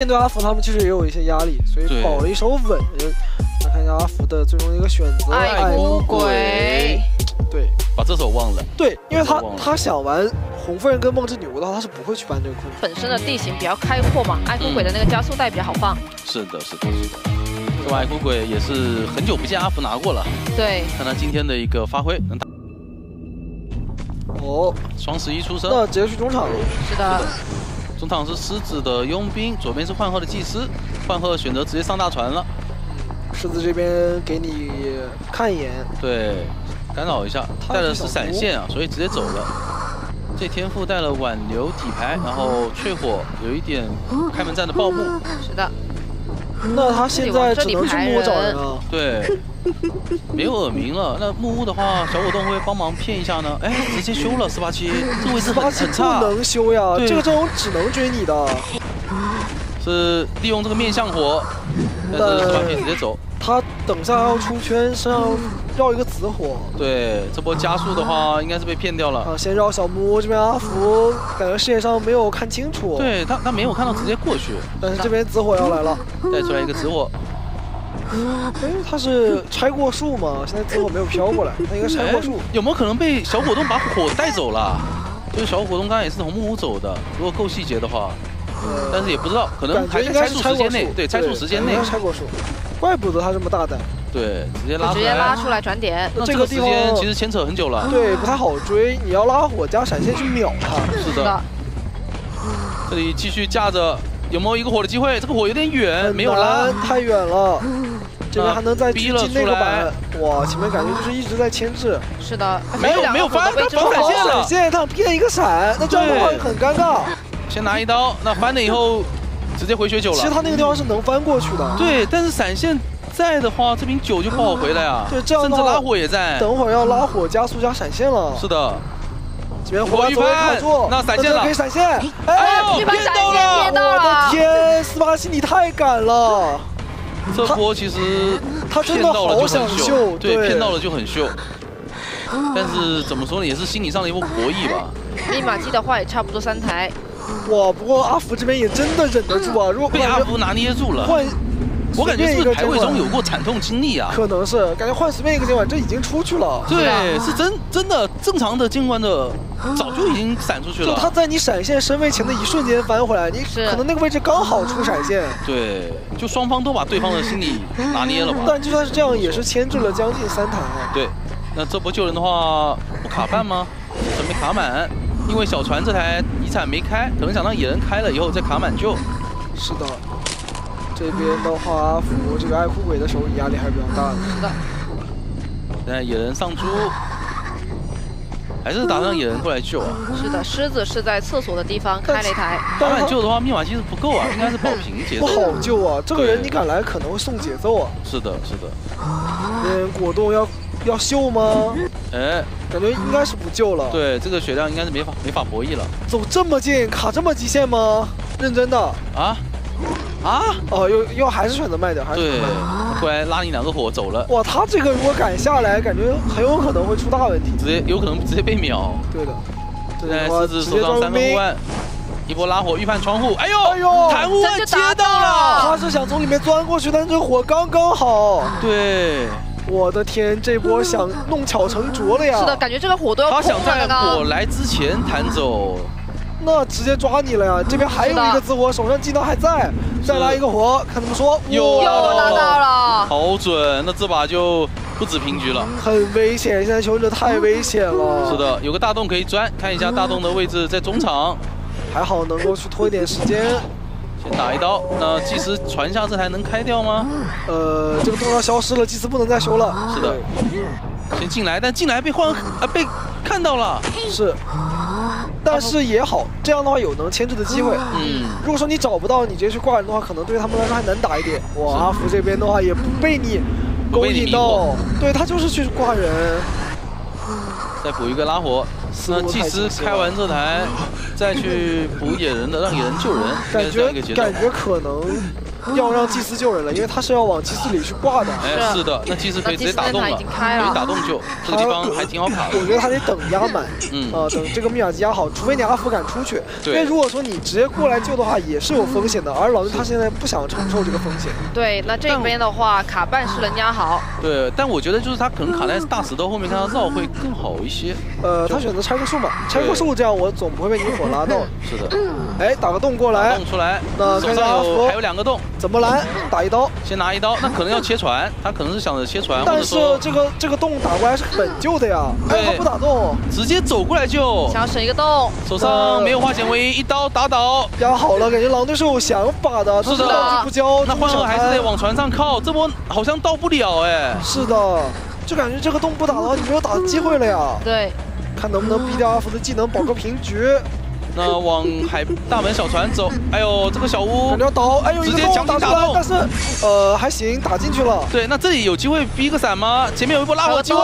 面对阿福，他们其实也有一些压力，所以保了一手稳。来看一下阿福的最终一个选择，爱哭鬼，对把这手忘了。对，因为他他想玩红夫人跟梦之女巫的话，他是不会去搬这个空。本身的地形比较开阔嘛，爱哭鬼的那个加速带比较好放。是的，是的，是的。这把爱哭鬼也是很久不见阿福拿过了，对，看他今天的一个发挥，能打哦，双十一出生。那直接去中场了。是的，中场是狮子的佣兵，左边是幻鹤的祭司，幻鹤选择直接上大船了。狮子这边给你看一眼，对，干扰一下，带的是闪现啊，所以直接走了。这天赋带了挽留底牌，然后淬火有一点开门战的报幕，是的，那他现在只能去木屋找人了。对，没有耳鸣了。那木屋的话，小果冻会帮忙骗一下呢？哎，直接修了四八七，这位置很很差不能修呀，对这个阵容只能追你的。是利用这个面向火，但是四八七直接走。他等下要出圈，身上绕一个紫火。对，这波加速的话，应该是被骗掉了。啊，先绕小木屋这边阿福，感觉视野上没有看清楚。，对他，他没有看到直接过去，但是这边紫火要来了。带出来一个紫火。哎，他是拆过树吗？现在紫火没有飘过来，他应该拆过树哎。有没有可能被小果冻把火带走了？这个小果冻刚才也是从木屋走的，如果够细节的话，呃但是也不知道，可能还是拆过树，，时间内对，猜数时间内，拆过树。怪不得他这么大胆，对，直接拉出直接拉来。出来转点。那这个地方间其实牵扯很久了。对，不太好追。你要拉火加闪现去秒他。是的，，这里继续架着，有没有一个火的机会？这个火有点远，没有拉。太远了。这边还能再逼了去进那个出来板，哇！前面感觉就是一直在牵制，是的，没有没有翻他防闪现了闪现他骗一个闪，那这样的话很尴尬。先拿一刀，那翻了以后直接回血九其实。他那个地方是能翻过去的。对，但是闪现在的话，这瓶酒就不好回来啊。对这样的话甚至拉火也在。等会儿要拉火加速加闪现了。是的，这边火把左右卡住，那闪现了这可以闪现。哎骗到了骗到我的了，天，斯巴西你太敢了，这波其实他真的骗到了就好秀，对，骗到了就很秀。但是怎么说呢，也是心理上的一波博弈吧。密码机的话也差不多三台，哇！不过阿福这边也真的忍得住啊，如果被阿福拿捏住了，换，我感觉是不是排位中有过，惨痛经历啊？可能是感觉换随便一个监管，这已经出去了。对，是真真的正常的监管的早就已经闪出去了就他。在你闪现身位前的一瞬间翻回来，你可能那个位置刚好出闪现，对，就双方都把对方的心理拿捏了吧？但就算是这样，也是牵制了将近三台啊。对，那这波救人的话不卡半吗？准备卡满，因为小船这台遗产没开，可能想让野人开了以后再卡满救。是的，这边的话，阿福这个爱哭鬼的手里压力还是比较大的。是的，现在野人上猪，还是打算让野人过来救啊？是的，狮子是在厕所的地方开了一台，卡但满救的话，密码机是不够啊，应该是保平节奏。不好救啊，这个人你敢来可能会送节奏啊。是的，是的。嗯，果冻要要秀吗？哎，感觉应该是不救了。，对，这个血量应该是没法没法博弈了走这么近，卡这么极限吗？认真的。啊啊！哦，又又还是选择卖掉，还是对突然拉你两个火走了，哇，他这个如果敢下来，感觉很有可能会出大问题。直接有可能直接被秒。对的，现在狮子手上。三个护腕，一波拉火预判窗户，哎呦，哎呦弹护腕接到到了他是想从里面钻过去，但是这火刚刚好。对，我的天，这波 想弄巧成拙了呀！是的，感觉这个火都要碰他想在火来之前弹走，那直接抓你了呀！这边还有一个自火，手上技能还在，再来一个火，看怎么说，又哇又拿到了，好准，那这把就不止平局了。很危险，现在求生者太危险了。是，的，有个大洞可以钻，看一下大洞的位置在中场，还好能够去拖一点时间。先打一刀。那祭司传下这台能开掉吗？呃，这个洞要消失了，祭司不能再修了。是的先进来，但进来被换啊被看到了。是。但是也好，这样的话有能牵制的机会。嗯，如果说你找不到，你直接去挂人的话，可能对他们来说还难打一点。哇，阿福这边的话也不被你勾引到，对他就是去挂人。再补一个拉火。那祭司开完这台，再去补野人的，让野人救人，感觉感。觉可能要让祭司救人了，因为他是要往祭司里去挂的。哎，是的，那祭司可以直接打洞了，可以打洞救，这个地方还挺好卡的。我觉得他得等压满，嗯，呃，等这个密码机压好，除非你阿福敢出去。因为如果说你直接过来救的话，也是有风险的。而老队他现在不想承受这个风险。对，那这边的话卡半是能压好。对，但我觉得就是他可能卡在大石头后面，看他绕会更好一些。呃，他选择拆个树嘛，拆个树这样我总不会被萤火拉到。是的。哎，打个洞过来。洞出来。那手上有还有两个洞，怎么拦？打一刀。先拿一刀，那可能要切船，他可能是想着切船。但是这个这个洞打过来是本救的呀。哎，他不打洞，直接走过来救。想要省一个洞。手上没有化险为夷，一刀打倒。压好了，感觉狼队是有想法的。是的。不交，那幻河还是得往船上靠。这波好像到不了哎。是的，就感觉这个洞不打的话，你没有打的机会了呀。对。看能不能逼掉阿福的技能，保个平局。那往海大门小船走，哎呦，这个小屋要倒，哎呦，直接强行打洞，但是呃还行，打进去了。对，那这里有机会逼个闪吗？前面有一波拉火机会，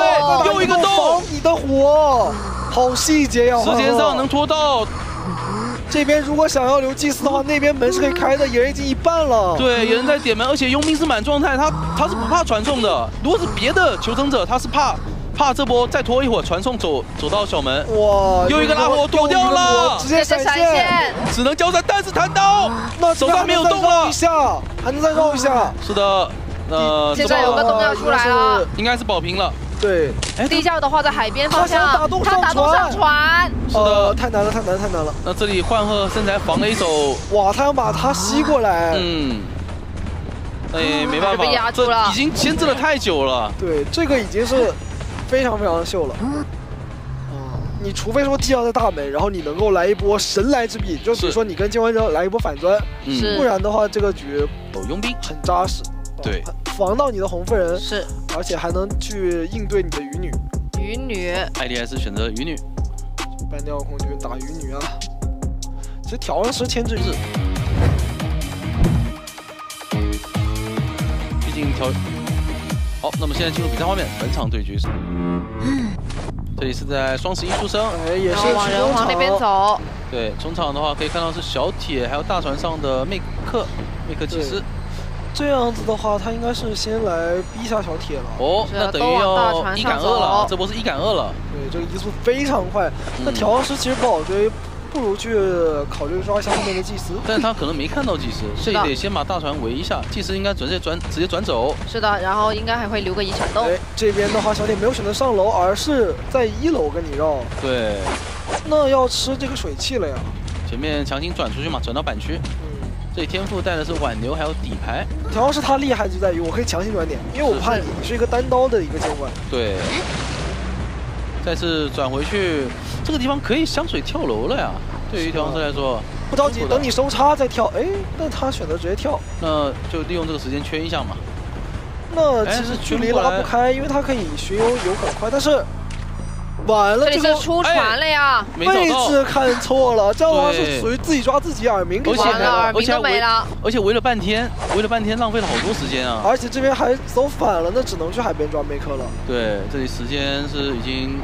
又一个洞，你的火，好细节呀！时间上能拖到。这边如果想要留祭司的话，那边门是可以开的，野人已经一半了。对，有人在点门，而且佣兵是满状态，他他是不怕传送的。如果是别的求生者，他是怕。怕这波再拖一会儿，传送走走到小门，哇！又一个拉火躲掉了，直接闪现，只能交闪，但是弹刀，那手上没有动了，一下还能再绕一下，是的，呃，现在有个洞要出来了，应该是保平了，对，地窖的话在海边方向，他打洞上船，是的，太难了，太难，太难了。那这里幻鹤身材防了一手，哇，他要把他吸过来，嗯，哎，没办法，这已经牵制了太久了，对，这个已经是。非常非常的秀了，啊！你除非说地窖在大门，然后你能够来一波神来之笔，就比如说你跟金完之后来一波反钻，不然的话这个局有佣兵很扎实，对，防到你的红夫人是，而且还能去应对你的鱼女。鱼女，艾迪还是选择鱼女，半吊空军打鱼女啊！其实调时牵制是，毕竟调。好，那么现在进入比赛画面，本场对局是，这里是在双十一出生，哎，也是往人往那边走。对，中场的话可以看到是小铁，还有大船上的魅克，魅克祭司。这样子的话，他应该是先来逼一下小铁了。哦，那等于要一赶二了，这波是一赶二了。对，这个移速非常快。那调师其实不好追。不如去考虑抓一下后面的祭司，但是他可能没看到祭司，所以得先把大船围一下。祭司应该直接转直接转走。是的，然后应该还会留个遗产洞。这边的话，小铁没有选择上楼，而是在一楼跟你绕。对，那要吃这个水汽了呀。前面强行转出去嘛，转到板区。嗯，这里天赋带的是挽留还有底牌。主要是他厉害就在于我可以强行转点，因为我怕你是一个单刀的一个监管。对。再次转回去，这个地方可以香水跳楼了呀。对于调香师来说，不着急，等你收叉再跳。哎，那他选择直接跳，那就利用这个时间圈一下嘛。那其实距离拉不开，因为他可以巡游游很快，但是完了，这个出船了呀，位置看错了，这样的话是属于自己抓自己耳鸣，而且耳鸣都没了，而且围了半天，围了半天浪费了好多时间啊。而且这边还走反了，那只能去海边抓梅克了。对，这里时间是已经。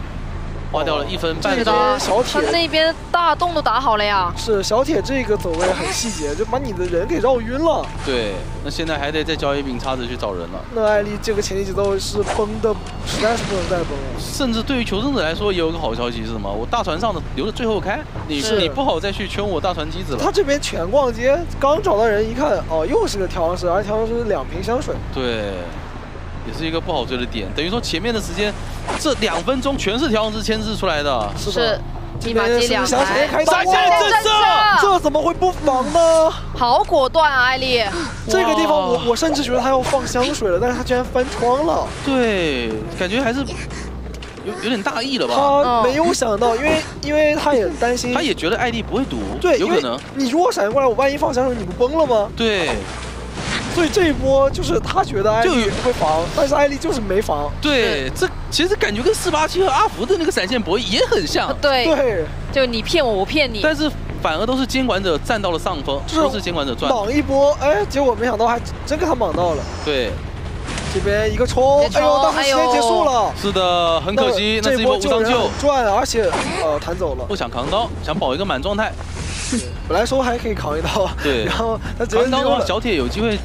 花掉了一分半的小铁，他那边大洞都打好了呀。是小铁这个走位很细节，就把你的人给绕晕了。对，那现在还得再交一柄叉子去找人了。那艾丽这个前期节奏是崩的，实在是不能再崩了。甚至对于求生者来说，也有个好消息是什么？我大船上的留着最后开，你是 你不好再去圈我大船机子了。他这边全逛街，刚找到人一看，哦，又是个调香师，而调香师两瓶香水。对。也是一个不好追的点，等于说前面的时间，这两分钟全是调香师牵制出来的。是，立马接两台，闪现震慑，这怎么会不防呢？好果断啊，艾丽！这个地方我我甚至觉得他要放香水了，但是他居然翻窗了。对，感觉还是有有点大意了吧？他没有想到，因为因为他也担心，他也觉得艾丽不会赌，对，有可能。你如果闪现过来，我万一放香水，你不崩了吗？对。所以这一波就是他觉得艾丽会防，但是艾丽就是没防。对，这其实感觉跟四八七和阿福的那个闪现博弈也很像。对对，就你骗我，我骗你。但是反而都是监管者占到了上风，都是监管者赚。莽一波，哎，结果没想到还真给他莽到了。对，这边一个冲，哎呦，但是时间结束了。是的，很可惜，那这一波无伤救赚，而且呃弹走了。不想扛刀，想保一个满状态。本来说还可以扛一刀，对，然后他直接扛刀的话，小铁有机会。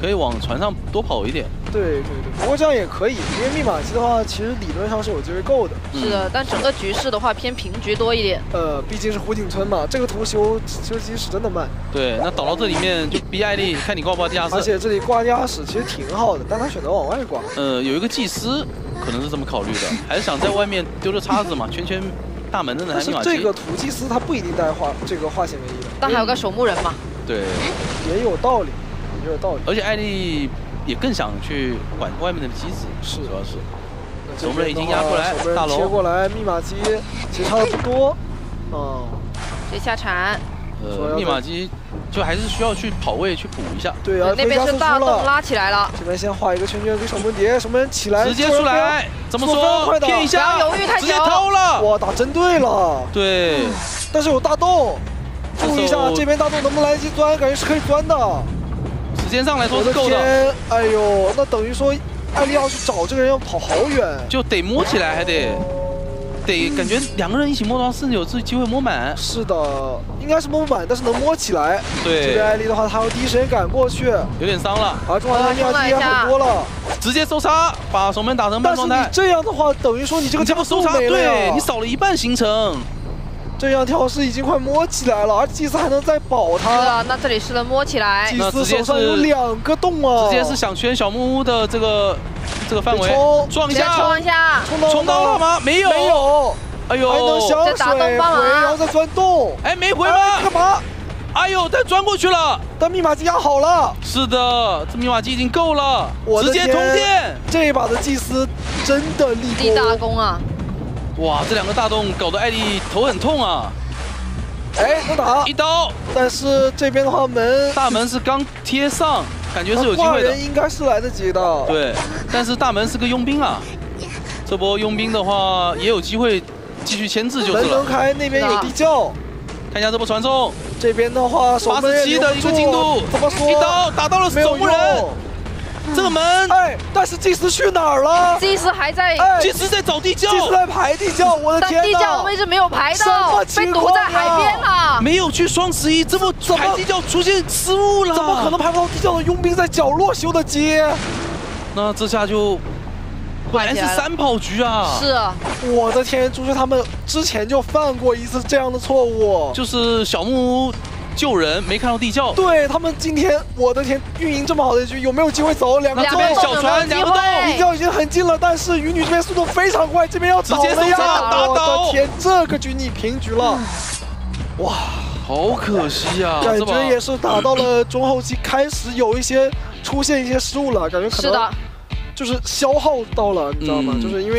可以往船上多跑一点。对对对，不过这样也可以，因为密码机的话，其实理论上是有机会够的。是的，但整个局势的话偏平局多一点。呃，毕竟是湖景村嘛，这个图修修机是真的慢。对，那倒到这里面就逼艾丽，看你挂不挂地下室。而且这里挂地下室其实挺好的，但他选择往外挂。呃，有一个祭司可能是这么考虑的，还是想在外面丢着叉子嘛，圈圈大门的那密码机。这个图祭司他不一定带化这个化险为夷的。但还有个守墓人嘛。对，也有道理，也有道理。而且艾丽。也更想去管外面的机子，是主要是。守门人已经压过来，大楼切过来，密码机其实差的不多。哦，接下铲。呃，密码机就还是需要去跑位去补一下。对啊，那边是大洞拉起来了。这边先画一个圈圈给守门蝶，守门人起来，直接出来，怎么说？骗一下，不要犹豫太久，直接偷了。哇，打针对了。对，但是有大洞，注意一下这边大洞能不能来得及钻，感觉是可以钻的。时间上来说是够的。哎呦，那等于说艾丽要去找这个人要跑好远，就得摸起来，还得得感觉两个人一起摸的话，甚至有机会摸满。是的，应该是摸不满，但是能摸起来。对，这边艾丽的话，她要第一时间赶过去。有点伤了。啊，中华队压也很多了，直接收杀，把守门打成半状态。但是你这样的话，等于说你这个加速没了，对你少了一半行程。这样跳是已经快摸起来了，而祭司还能再保他。是啊，那这里是能摸起来。祭司手上有两个洞啊，直接是想圈小木屋的这个这个范围，撞一下，冲一下，冲到了吗？没有，没有。哎呦，还能想水回，然后再钻洞。哎，没回吗？干嘛？哎呦，但钻过去了。但密码机压好了。是的，这密码机已经够了，直接通电。这一把的祭司真的立大功啊！哇，这两个大洞搞得艾丽头很痛啊！哎，能打一刀，但是这边的话门大门是刚贴上，感觉是有机会的。应该是来得及的。对，但是大门是个佣兵啊，这波佣兵的话也有机会继续牵制就是了。门能开，那边有地窖，看一下这波传送，这边的话八十七的一个进度，一刀打到了守墓人。这个门，哎，但是祭司去哪儿了？祭司还在，祭司在找地窖，祭司在排地窖，我的天地窖位置没有排到，被堵在海边了。没有去双十一，这么排地窖出现失误了？怎么可能排不到地窖的佣兵在角落修的街？那这下就本来是三跑局啊！是啊，我的天，朱雀他们之前就犯过一次这样的错误，就是小木屋。救人没看到地窖，对他们今天，我的天，运营这么好的一局，有没有机会走两个洞？小船两个洞，地窖已经很近了，但是鱼女这边速度非常快，这边要直接了呀！我的天，这个局你平局了，哇，好可惜呀！感觉也是打到了中后期，开始有一些出现一些失误了，感觉可能就是消耗到了，你知道吗？就是因为。